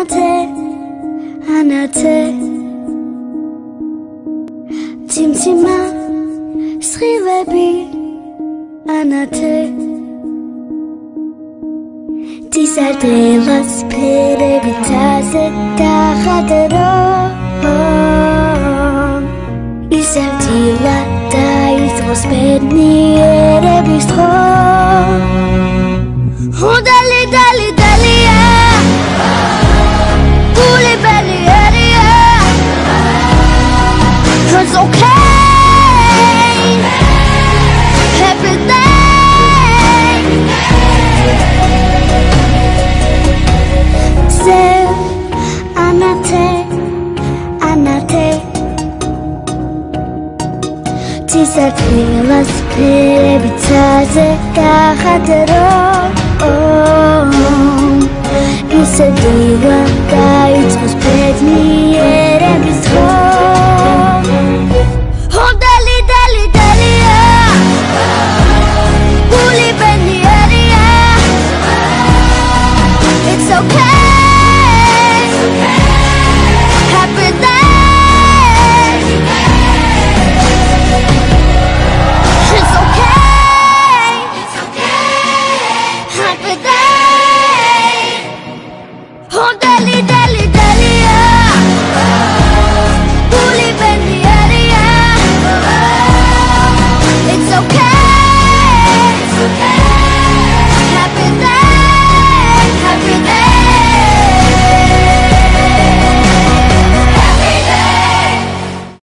ანათე ანათე ძიმცმა სხივები ანათე ის ადელას ფერები წაზე დახადრო ის ამ დილა დაიწყოს ბედნიერების ხო is okay. Everything. Say, anate, anate. תסתכלי מספיק בצד החדרות. יסודי okay